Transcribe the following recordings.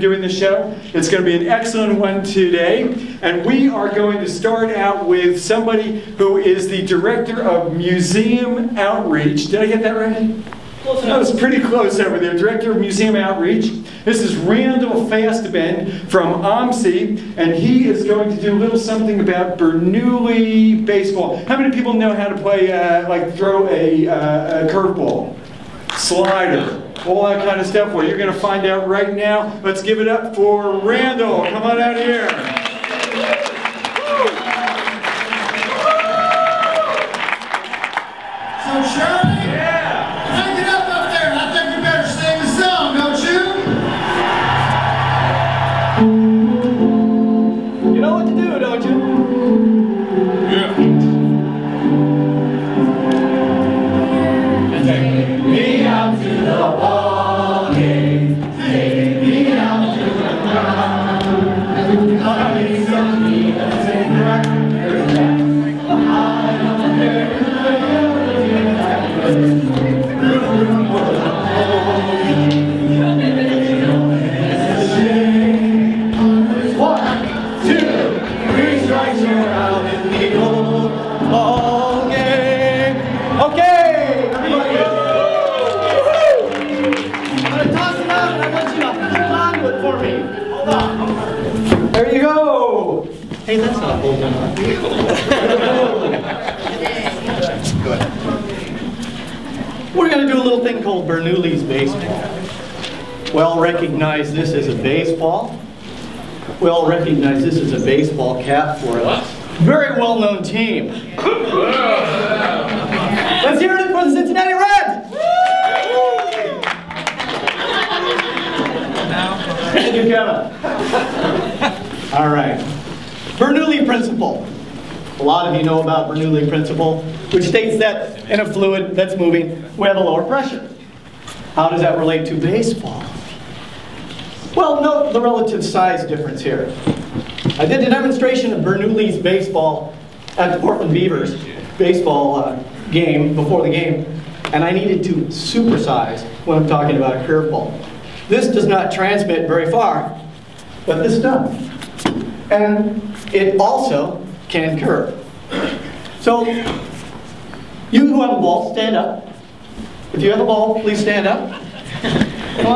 doing the show. It's going to be an excellent one today. And we are going to start out with somebody who is the director of museum outreach. Did I get that right? That was pretty close over there. Director of Museum Outreach. This is Randall Fastabend from OMSI, and he is going to do a little something about Bernoulli baseball. How many people know how to play, uh, like throw a, uh, a curveball, slider, all that kind of stuff? Well, you're going to find out right now. Let's give it up for Randall. Come on out here. So Charlie, yeah. get up up there, I think you better sing the song, don't you? We're gonna do a little thing called Bernoulli's baseball. We all recognize this as a baseball. We all recognize this as a baseball cap for a very well-known team. Let's hear it for the Cincinnati Reds! Thank you, Kevin. All right. Bernoulli principle. A lot of you know about Bernoulli principle, which states that in a fluid that's moving, we have a lower pressure. How does that relate to baseball? Well, note the relative size difference here. I did a demonstration of Bernoulli's baseball at the Portland Beavers baseball uh, game, before the game, and I needed to supersize when I'm talking about a curveball. This does not transmit very far, but this does. And it also can curve. So, you who have a ball, stand up. If you have a ball, please stand up. Pick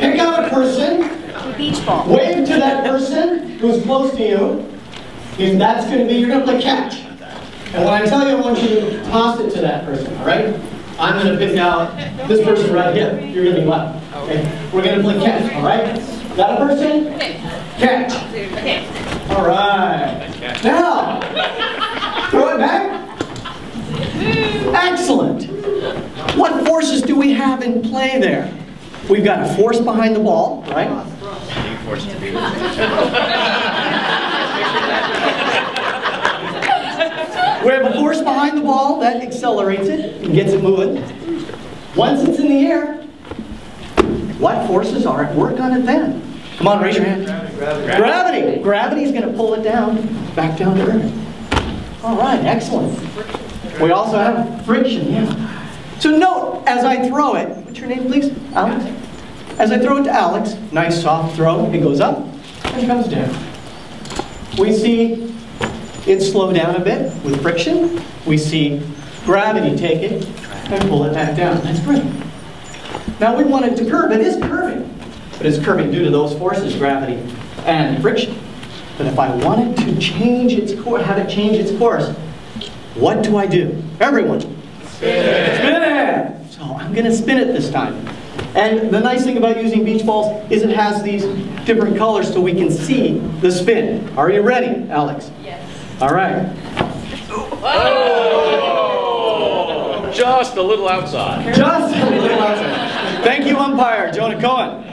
pick out a person, Beach ball. wave to that person who's close to you, and that's going to be, you're going to play catch. And when I tell you, I want you to toss it to that person, all right? I'm going to pick out this person right here. You're going to be left. Okay? We're going to play catch, all right? Got a person? Catch. Okay. All right. Now, throw it back. Excellent. What forces do we have in play there? We've got a force behind the ball, right? We have a force behind the ball that accelerates it and gets it moving. Once it's in the air, what forces are at work on it then? Come on, raise your hand. Gravity. Gravity is going to pull it down, back down to earth. All right, excellent. We also have friction, yeah. So note, as I throw it, what's your name, please? Alex? As I throw it to Alex, nice soft throw, it goes up and it comes down. We see it slow down a bit with friction. We see gravity take it and pull it back down. That's great. Now we want it to curve. It is curving. But it's curving due to those forces, gravity and friction. But if I wanted to change its course, have it change its course, what do I do? Everyone. Spin it. Spin it. So I'm going to spin it this time. And the nice thing about using beach balls is it has these different colors so we can see the spin. Are you ready, Alex? Yes. All right. Oh! Just a little outside. Just a little outside. Thank you, umpire, Jonah Cohen.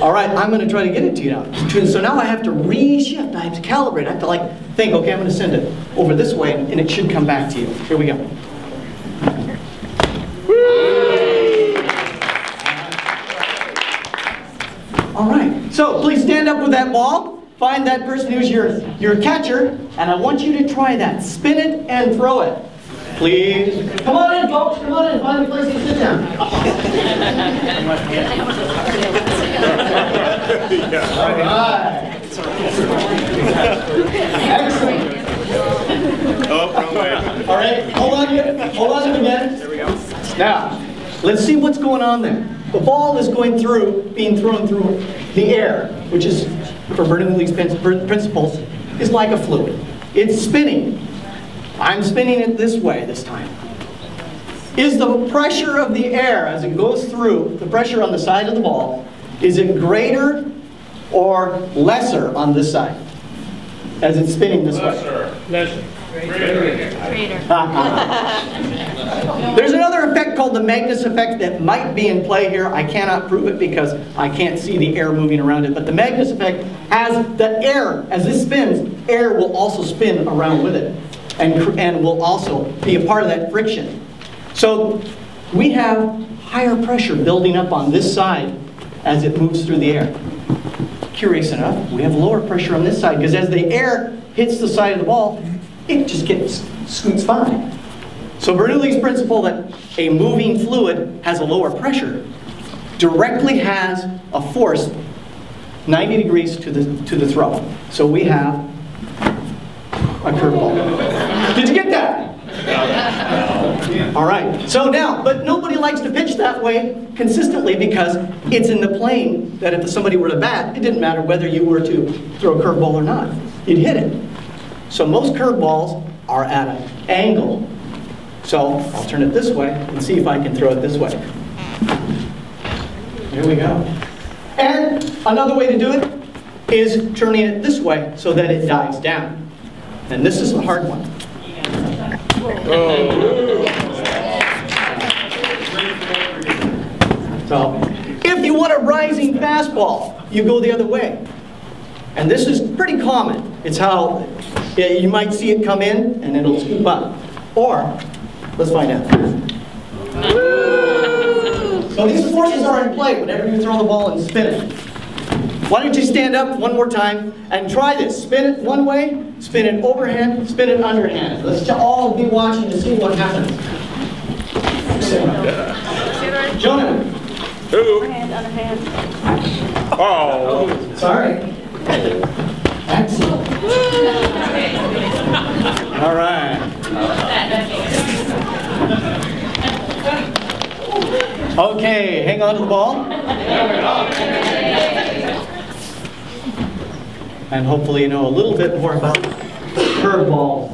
All right, I'm going to try to get it to you now. So now I have to reshift. I have to calibrate. I have to like think, okay, I'm going to send it over this way, and it should come back to you. Here we go. All right. So please stand up with that ball. Find that person who's your, your catcher, and I want you to try that. Spin it and throw it. Please. Come on in, folks. Come on in. Find a place to sit down. All right. Excellent. Oh, wrong way. All right, hold on, Here. hold on again. There we go. Now, let's see what's going on there. The ball is going through, being thrown through the air, which is, for Bernoulli's prin- prin- principles, is like a fluid. It's spinning. I'm spinning it this way this time. Is the pressure of the air as it goes through, the pressure on the side of the ball, is it greater or lesser on this side? As it's spinning this way? There's the Magnus effect that might be in play here. I cannot prove it because I can't see the air moving around it. But the Magnus effect has the air, as this spins, air will also spin around with it and, and will also be a part of that friction. So we have higher pressure building up on this side as it moves through the air. Curious enough, we have lower pressure on this side because as the air hits the side of the ball, it just gets scoots by. So Bernoulli's principle that a moving fluid has a lower pressure directly has a force 90 degrees to the, to the throw. So we have a curveball. Did you get that? All right. So now, but nobody likes to pitch that way consistently because it's in the plane that if somebody were to bat, it didn't matter whether you were to throw a curveball or not. You'd hit it. So most curveballs are at an angle. So I'll turn it this way and see if I can throw it this way. There we go. And another way to do it is turning it this way so that it dives down. And this is the hard one. So, if you want a rising fastball, you go the other way. And this is pretty common. It's how you might see it come in and it'll scoop up. Or, let's find out. So these forces are in play whenever you throw the ball and spin it. Why don't you stand up one more time and try this. Spin it one way, spin it overhand, spin it underhand. Let's all be watching to see what happens. Jonah. Oh. Sorry. Excellent. All right. Okay, hang on to the ball. And hopefully you know a little bit more about curveballs.